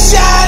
shine.